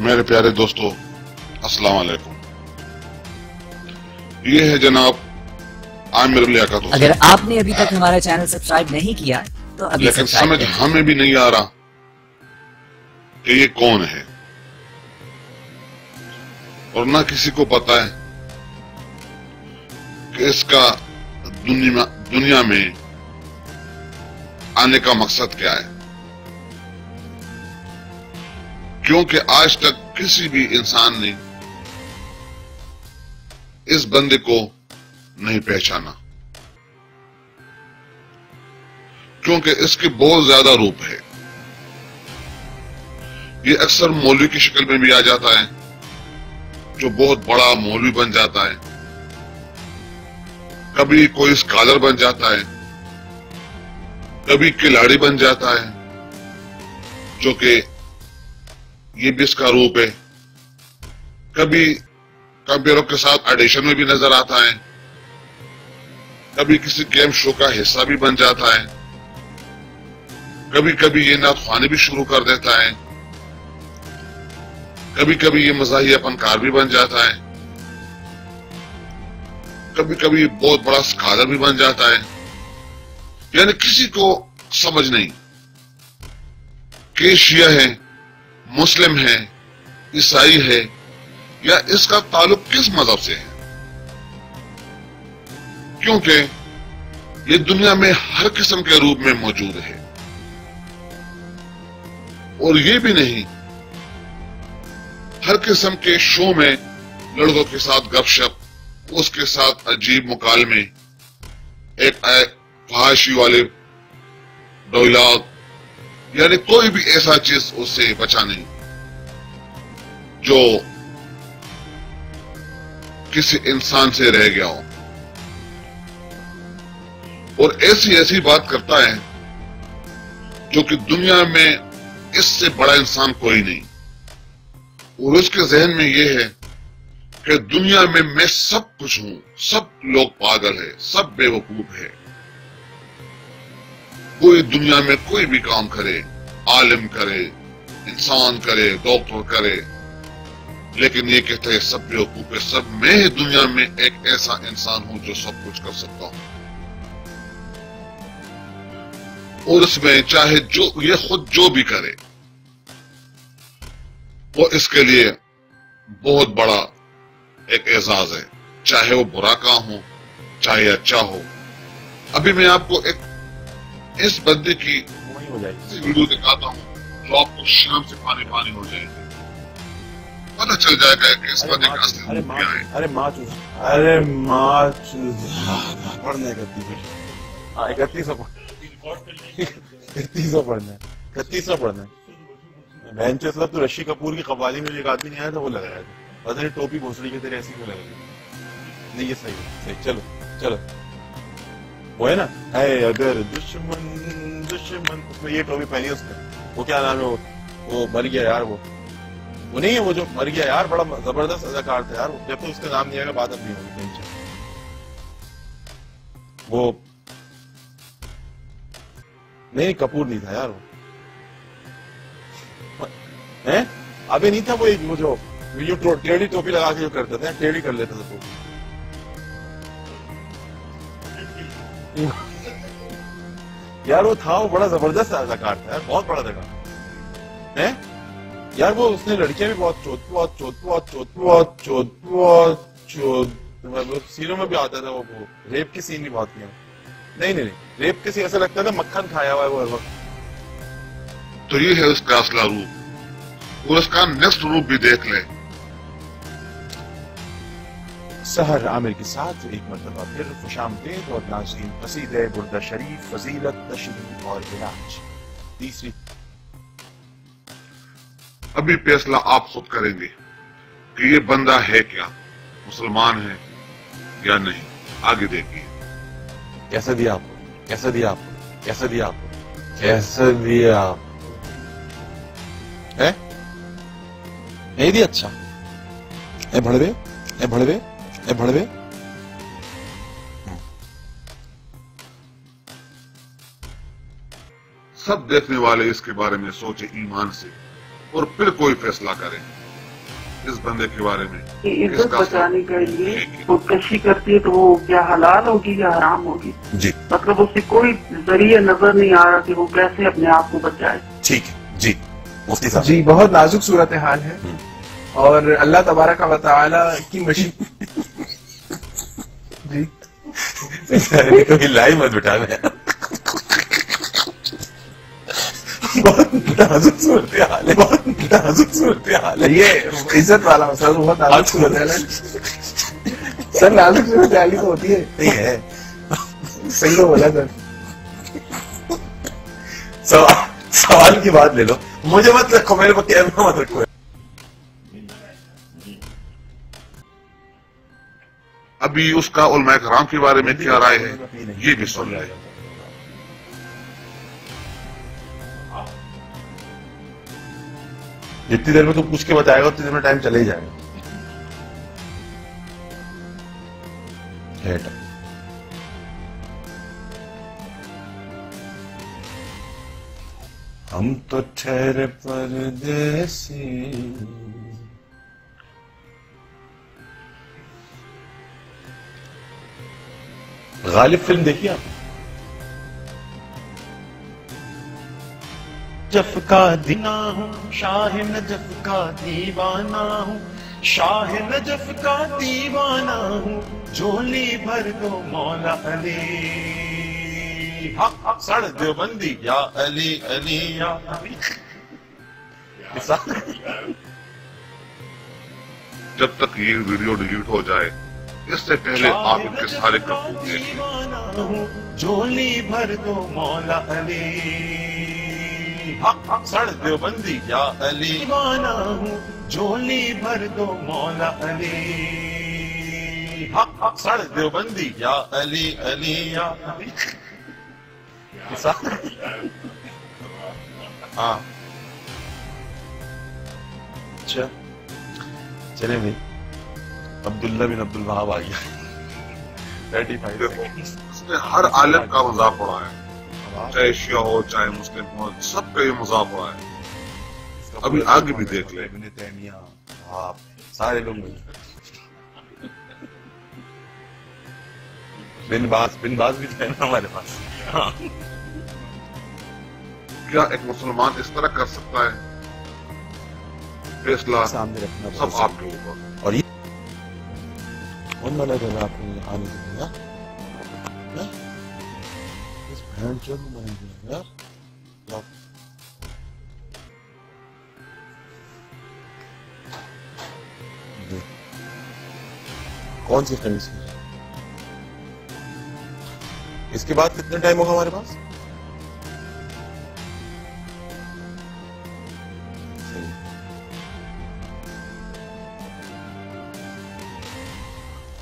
میرے پیارے دوستو السلام علیکم۔ یہ ہے جناب عامر لیاقت اگر آپ نے ابھی تک ہمارا چینل سبسکرائب نہیں کیا تو ابھی لیکن سمجھ ہمیں بھی نہیں آ رہا کہ یہ کون ہے۔ اور نہ کسی کو پتا ہے کہ اس کا دنیا میں آنے کا مقصد کیا ہے۔ کیونکہ آج تک کسی بھی انسان نے اس بندے کو نہیں پہچانا۔ کیونکہ اس کے بہت زیادہ روپ ہے۔ یہ اکثر مولوی کی شکل میں بھی آ جاتا ہے، جو بہت بڑا مولوی بن جاتا ہے۔ کبھی کوئی اسکالر بن جاتا ہے، کبھی کھلاڑی بن جاتا ہے، جو کہ یہ بھی اس کا روپ ہے۔ کبھی کمپیئروں کے ساتھ ایڈیشن میں بھی نظر آتا ہے۔ کبھی کسی گیم شو کا حصہ بھی بن جاتا ہے۔ کبھی کبھی یہ نعت خوانے بھی شروع کر دیتا ہے۔ کبھی کبھی یہ مزاحیہ فنکار بھی بن جاتا ہے۔ کبھی کبھی بہت بڑا اسکالر بھی بن جاتا ہے۔ یعنی کسی کو سمجھ نہیں کہ شیعہ ہے مسلم ہے، عیسائی ہے، یا اس کا تعلق کس مذہب سے ہے؟ کیونکہ یہ دنیا میں ہر قسم کے روپ میں موجود ہے۔ اور یہ بھی نہیں، ہر قسم کے شو میں لڑکوں کے ساتھ گپ شپ، اس کے ساتھ عجیب مکالمے، ایک فحاشی والے ڈویلاگ یعنی کوئی بھی ایسا چیز اس سے بچا نہیں۔ جو کسی انسان سے رہ گیا ہو۔ اور ایسی ایسی بات کرتا ہے جو کہ دنیا میں اس سے بڑا انسان کوئی نہیں۔ اور اس کے ذہن میں یہ ہے کہ دنیا میں میں سب کچھ ہوں، سب لوگ پاگل ہے سب بے وقوف ہے کوئی دنیا میں کوئی بھی کام کرے، عالم کرے، انسان کرے، ڈاکٹر کرے۔ لیکن یہ کہتے ہیں سب بے وقوف ہے سب میں دنیا میں ایک ایسا انسان ہوں جو سب کچھ کر سکتا ہوں۔ اور اس میں چاہے جو، یہ خود جو بھی کرے، وہ اس کے لیے بہت بڑا ایک اعزاز ہے۔ چاہے وہ برا کام ہو، چاہے اچھا ہو۔ ابھی میں آپ کو ایک اس بندے کی ویڈیو دکھاتا ہوں جو آپ کو شام سے پانی پانی ہو جائے۔ گی پتہ چل جائے گا کہ اس بندے کا اصلی روپ کیا ہے۔ ارے ماں چوز ارے ماں چوز پڑھنا ہے۔ اکتیس ہاں اکتیس سو اکتیس سو پڑھنا ہے اکتیس سو پڑھنا ہے بہن چوز تو رشی کپور کی قوالی میں جو ایک آدمی نہیں آیا تھا وہ لگایا تھا۔ پتہ نہیں ٹوپی بھوسڑی کے تیرے ایسی کیوں لگائی۔ نہیں یہ صحیح ہے۔ صحیح۔ چلو چلو۔ وہ ہے نا ہے اگر دشمن دشمن اس میں یہ ٹوپی پہنی ہے اس نے وہ کیا نام ہے وہ وہ مر گیا یار وہ وہ نہیں ہے وہ جو مر گیا یار بڑا زبردست اداکار تھا یار جب تو اس کا نام نہیں آئے گا بات اب نہیں ہوگی ٹینشن وہ نہیں کپور نہیں تھا یار وہ ابھی نہیں تھا وہ جو ٹیڑھی ٹوپی لگا کے جو کرتے تھے ٹیڑھی کر لیتا تھا ٹوپی یار وہ تھا، وہ بڑا زبردست اداکار تھا، بہت بڑا اداکار یار وہ اس نے لڑکیاں بھی بہت چوت بہت چوت بہت چوت بہت چوت بہت چوت۔ مطلب سینوں میں بھی آتا تھا وہ وہ ریپ کی سین بھی بہت کیا نہیں نہیں نہیں، ریپ کے سین ایسا لگتا تھا مکھن کھایا ہوا ہے وہ ہر وقت۔ تو یہ ہے اس کا اصلہ روپ اور اس کا نیکسٹ روپ بھی دیکھ لیں۔ سحر عامر کے ساتھ ایک مرتبہ پھر خوش آمدید اور ناظرین قصید بردہ شریف فضیلت تشریف اور علاج۔ تیسری۔ ابھی فیصلہ آپ خود کریں گے کہ یہ بندہ ہے کیا؟ مسلمان ہے یا نہیں؟ آگے دیکھیے۔ کیسا دیا آپ کو کیسا دیا آپ کو کیسا دیا آپ کو کیسا دیا آپ نہیں دیا؟ اچھا۔ اے بڑوے اے بڑوے اے بڑھوے سب دیکھنے والے اس کے بارے میں سوچے ایمان سے اور پھر کوئی فیصلہ کریں اس بندے کے بارے میں عزت بچانے کے لیے خودکشی کرتی ہے تو وہ کیا حلال ہوگی یا حرام ہوگی؟ جی۔ مطلب اس سے کوئی ذریعہ نظر نہیں آ رہا کہ وہ کیسے اپنے آپ کو بچائے۔ ٹھیک جی۔ مفتی صاحب جی بہت نازک صورتحال ہے۔ اور اللہ تبارک و تعالی کی مشین کبھی لائی مت بٹھانا حال ہے۔ یہ عزت والا بہت سر تو ہوتی ہے۔ صحیح تو بولا سر۔ سوال کی بات لے لو۔ مجھے مت رکھو میرے کو کیمرہ مت رکھو۔ بھی اس کا علماء کرام کے بارے میں کیا رائے ہے، یہ بھی سن لائے جتنی دیر میں تم پوچھ کے بتائے گا، اتنی دیر میں ٹائم چلے جائے گا۔ ہم تو ٹھہر پردیسی۔ غالب فلم دیکھی آپ؟ جف کا دینا ہوں شاہ نجف کا دیوانہ ہوں شاہ نجف کا دیوانہ ہوں جھولی بھر دو مولا علی۔ ہاں، سڑ دیوبندی یا علی علی یا علی۔ جب تک یہ ویڈیو ڈیلیٹ ہو جائے اس سے پہلے آپ ان کے سارے کپور دیکھ لیں جھولی بھر دو مولا علی۔ سڑ دیو بندی یا علی۔ دیوانہ ہوں جھولی بھر دو مولا علی۔ سڑ دیو بندی یا علی علی یا علی۔ ہاں۔ اچھا چلیں بھائی۔ عبداللہ بن عبد الوہاب آ گیا۔ اس نے ہر عالم کا مذاق اڑایا ہے۔ چاہے شیعہ ہو چاہے مسلم ہو سب کا یہ مذاق اڑایا ہے۔ ابھی آگے بھی دیکھ لیں۔ ابن تیمیہ آپ سارے لوگ مل بن باز بن باز بھی تھے نا ہمارے پاس۔ ہاں۔ کیا ایک مسلمان اس طرح کر سکتا ہے؟ فیصلہ سب آپ کے اوپر۔ اور یہ 얼마나 되나 آپ نے آنے 네? 그래서 یار اس بہن چود کون سی خرید اس کے بعد کتنا ٹائم ہوگا ہمارے پاس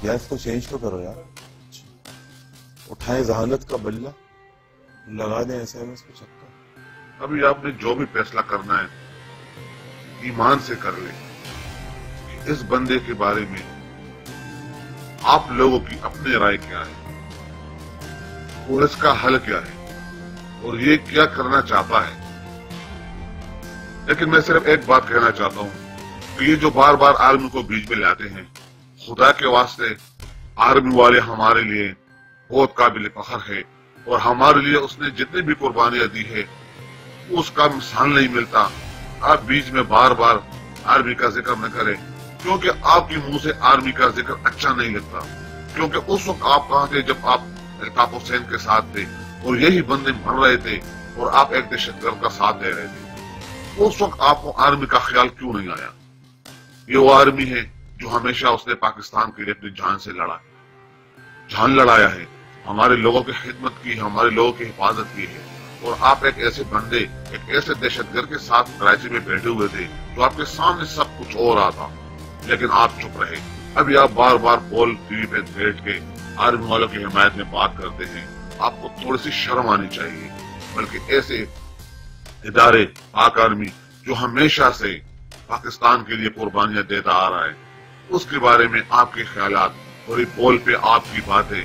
گیس کو چینج تو کرو یار۔ اٹھائیں ذہانت کا بلہ۔ لگا دیں ایسے میں ایس کو چکا ابھی آپ نے جو بھی فیصلہ کرنا ہے، ایمان سے کر لیں۔ اس بندے کے بارے میں آپ لوگوں کی اپنے رائے کیا ہے؟ اور اس کا حل کیا ہے؟ اور یہ کیا کرنا چاہتا ہے؟ لیکن میں صرف ایک بات کہنا چاہتا ہوں کہ یہ جو بار بار آرمی کو بیچ میں لاتے ہیں خدا کے واسطے آرمی والے ہمارے لیے بہت قابل فخر ہے اور ہمارے لیے اس نے جتنی بھی قربانیاں دی ہے اس کا مثال نہیں ملتا۔ آپ بیچ میں بار بار آرمی کا ذکر نہ کریں، کیونکہ آپ کے کی منہ سے آرمی کا ذکر اچھا نہیں لگتا۔ کیونکہ اس وقت آپ کہاں تھے جب آپ الطاف حسین کے ساتھ تھے اور یہی بندے مر رہے تھے اور آپ ایک دہشت گرد کا ساتھ دے رہے تھے۔ اس وقت آپ کو آرمی کا خیال کیوں نہیں آیا؟ یہ وہ آرمی ہے جو ہمیشہ اس نے پاکستان کے لیے اپنی جان سے لڑا جان لڑایا ہے۔ ہمارے لوگوں کی خدمت کی ہے، ہمارے لوگوں کی حفاظت کی ہے۔ اور آپ ایک ایسے بندے، ایک ایسے دہشت گرد کے ساتھ کراچی میں بیٹھے ہوئے تھے جو آپ کے سامنے سب کچھ ہو رہا تھا۔ لیکن آپ چپ رہے۔ ابھی آپ بار بار بول، ٹی وی پہ بیٹھ کے آرمی والوں کی حمایت میں بات کرتے ہیں۔ آپ کو تھوڑی سی شرم آنی چاہیے۔ بلکہ ایسے ادارے، پاک آرمی، جو ہمیشہ سے پاکستان کے لیے قربانیاں دیتا آ رہا ہے۔ اس کے بارے میں آپ کے خیالات اور یہ بول پہ آپ کی باتیں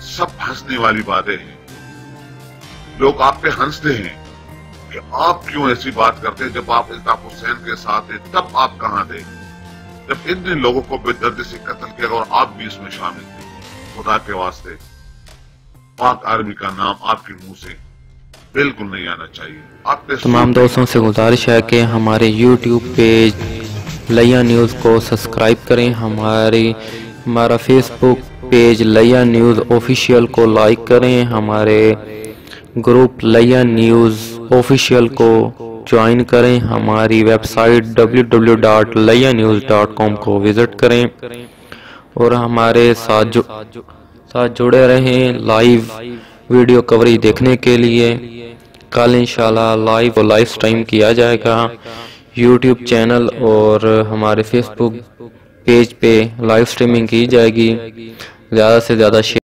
سب ہنسنے والی باتیں ہیں۔ لوگ آپ پہ ہنستے ہیں کہ آپ کیوں ایسی بات کرتے جب آپ الطاف حسین کے ساتھ ہیں تب آپ کہاں تھے؟ جب اتنے لوگوں کو بے درد سے قتل کیا اور آپ بھی اس میں شامل تھے۔ خدا کے واسطے پاک آرمی کا نام آپ کے منہ سے بالکل نہیں آنا چاہیے۔ تمام دوستوں سے گزارش ہے کہ ہمارے یوٹیوب پیج لیا نیوز کو سبسکرائب کریں۔ ہماری ہمارا فیس بک پیج لیا نیوز آفیشیل کو لائک کریں۔ ہمارے گروپ لیا نیوز آفیشیل کو جوائن کریں۔ ہماری ویب سائٹ www.layanews.com کو وزٹ کریں۔ اور ہمارے ساتھ ساتھ جڑے رہیں لائیو ویڈیو کوری دیکھنے کے لیے۔ کل انشاءاللہ لائیو اور لائف سٹریم کیا جائے گا۔ یوٹیوب چینل اور ہمارے فیس بک پیج پہ لائف سٹریمنگ کی جائے گی۔ زیادہ سے زیادہ شیئر